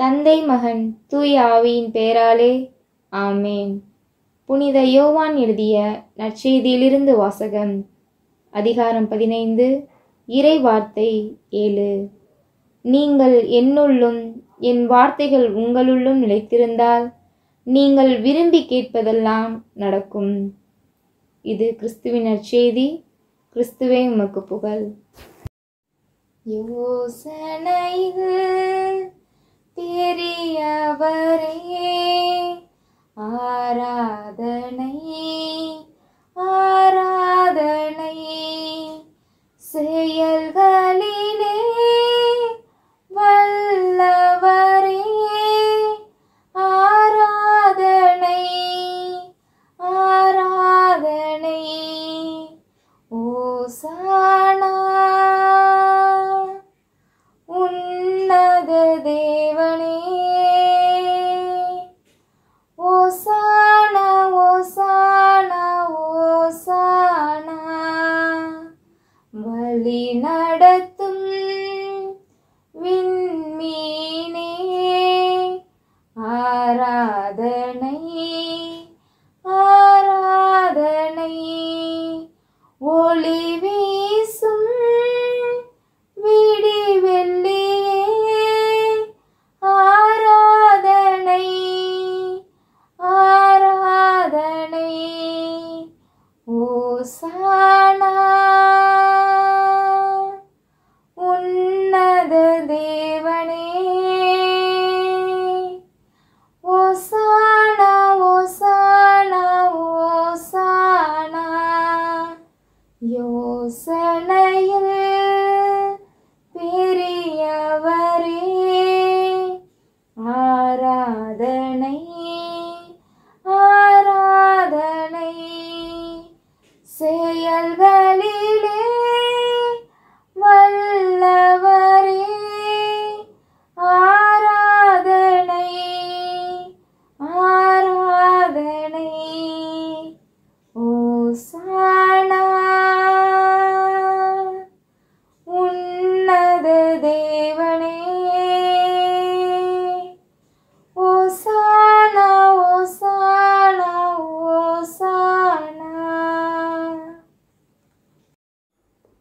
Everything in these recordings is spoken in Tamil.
தந்தை மகன் தூய ஆவியின் பெயராலே ஆமேன். புனித யோவான் எழுதிய நற்செய்தியிலிருந்து வாசகம் அதிகாரம் பதினைந்து இறை வார்த்தை ஏழு. நீங்கள் என்னுள்ளும் என் வார்த்தைகள் உங்களுள்ளும் நிலைத்திருந்தால் நீங்கள் விரும்பி கேட்பதெல்லாம் நடக்கும். இது கிறிஸ்துவின் நற்செய்தி கிறிஸ்துவே உமக்கு புகழ். யோசனையில் பெரியவரே ஆராதனை ஆராதனை. செயல்களிலே வல்லவரே ஆராதனை ஆராதனை. ஓசா ஒளி யோசனையில்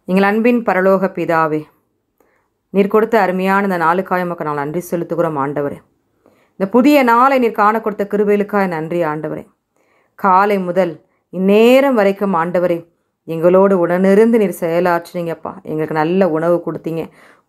எங்கள் அன்பின் பரலோக பிதாவே நீர் கொடுத்த அருமையான இந்த நாளுக்காய் உமக்கு நான் நன்றி செலுத்துகிறோம் ஆண்டவரே. இந்த புதிய நாளை நீர் காண கொடுத்த கிருபைகளுக்காய் நன்றி ஆண்டவரே. காலை முதல் இந்நேரம் வரைக்கும் ஆண்டவரே எங்களோடு உடனிருந்து நீர் செயலாற்றினீங்கப்பா. எங்களுக்கு நல்ல உணவு கொடுத்தீங்க.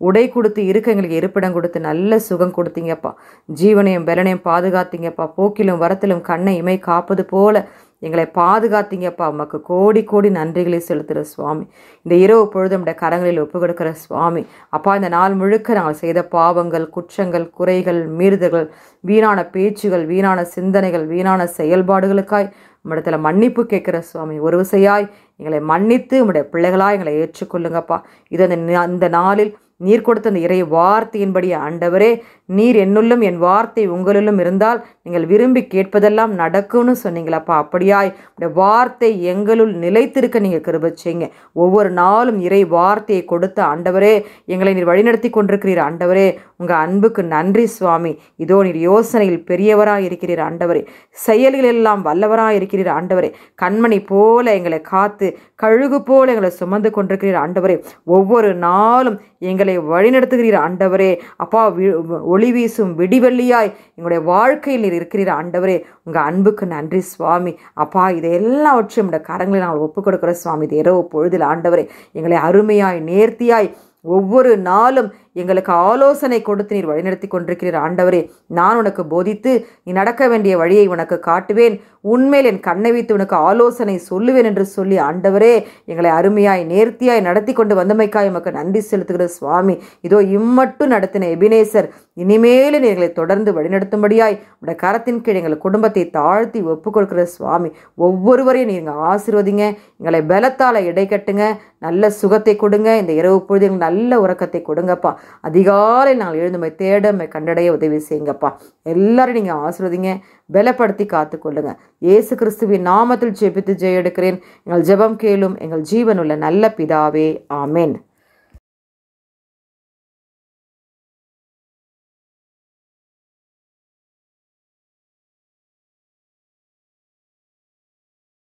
உடை கொடுத்து இருக்க எங்களுக்கு இருப்பிடம் கொடுத்து நல்ல சுகம் கொடுத்தீங்கப்பா. ஜீவனையும் பலனையும் பாதுகாத்தீங்கப்பா. போக்கிலும் வரத்திலும் கண்ணை இமை காப்பது போல எங்களை பாதுகாத்தீங்கப்பா. உமக்கு கோடி கோடி நன்றிகளை செலுத்துகிற சுவாமி. இந்த இரவு பொழுது நம்முடைய கரங்களில் ஒப்பு கொடுக்கிற சுவாமி. அப்பா இந்த நாள் முழுக்க நாங்கள் செய்த பாவங்கள் குற்றங்கள் குறைகள் மீறுதல்கள் வீணான பேச்சுகள் வீணான சிந்தனைகள் வீணான செயல்பாடுகளுக்காய் உம்மிடத்தில் மன்னிப்பு கேட்குற சுவாமி. ஒரு விசையாய் எங்களை மன்னித்து உம்முடைய பிள்ளைகளாய் எங்களை ஏற்றுக்கொள்ளுங்கப்பா. இது அந்த இந்த அந்த நாளில் நீர் கொடுத்த அந்த இறை வார்த்தையின்படி ஆண்டவரே நீர் என்னுள்ளும் என் வார்த்தை உங்களிலும் இருந்தால் நீங்கள் விரும்பி கேட்பதெல்லாம் நடக்கும்னு சொன்னீங்களப்பா அப்படியாய். உடைய வார்த்தை எங்களுள் நிலைத்திருக்க நீங்கள் கிருபை செய்யுங்க. ஒவ்வொரு நாளும் இறை வார்த்தையை கொடுத்த ஆண்டவரே எங்களை நீர் வழிநடத்தி கொண்டிருக்கிறீர் ஆண்டவரே. உங்கள் அன்புக்கு நன்றி சுவாமி. இதோ நீர் யோசனையில் பெரியவராக இருக்கிறீர் ஆண்டவரே. செயல்களெல்லாம் வல்லவராக இருக்கிறீர் ஆண்டவரே. கண்மணி போல எங்களை காத்து கழுகு போல எங்களை சுமந்து கொண்டிருக்கிறீர் ஆண்டவரே. ஒவ்வொரு நாளும் எங்களை வழிநடத்துகிறீர் ஆண்டவரே. அப்பா வி- ஒளி வீசும் விடிவெள்ளியாய் எங்களுடைய வாழ்க்கையில் நீர் இருக்கிறீர் ஆண்டவரே. உங்கள் அன்புக்கு நன்றி சுவாமி. அப்பா இதை எல்லாவற்றையும் உடைய கரங்களை நாங்கள் ஒப்புக் கொடுக்குற சுவாமி. இது இரவு பொழுதில் ஆண்டவரே எங்களை அருமையாய் நேர்த்தியாய் ஒவ்வொரு நாளும் எங்களுக்கு ஆலோசனை கொடுத்து நீர் வழிநடத்தி கொண்டிருக்கிறீர். ஆண்டவரே நான் உனக்கு போதித்து நீ நடக்க வேண்டிய வழியை உனக்கு காட்டுவேன். உண்மையில் என் கண்ணை வைத்து உனக்கு ஆலோசனை சொல்லுவேன் என்று சொல்லி ஆண்டவரே எங்களை அருமையாய் நேர்த்தியாய் நடத்தி கொண்டு வந்தமைக்காய் உமக்கு நன்றி செலுத்துகிற சுவாமி. இதோ இம்மட்டும் நடத்தின எபினேசர் இனிமேலும் எங்களை தொடர்ந்து வழிநடத்தும்படியாய் உடைய கரத்தின் கீழ் எங்கள் குடும்பத்தை தாழ்த்தி ஒப்புக்கொடுக்கிற சுவாமி. ஒவ்வொருவரையும் நீங்கள் ஆசிர்வதிங்க. எங்களை பலத்தால் இடை கட்டுங்க நல்ல சுகத்தை கொடுங்க. இந்த இரவு பொழுது எங்களுக்கு நல்ல உறக்கத்தை கொடுங்கப்பா. அதிகாலை நாங்கள் எழுந்துமை தேட கண்டடைய உதவி செய்யுங்கப்பா. எல்லாரும் நீங்கள் ஆசிர்வதிங்க. பலப்படுத்தி காத்துக்கொள்ளுங்க. இயேசு கிறிஸ்துவின் நாமத்தில் ஜெபித்து ஜெய எடுக்கிறேன் எங்கள் ஜெபம் கேளும் எங்கள் ஜீவனுள்ள நல்ல பிதாவே. ஆமேன்.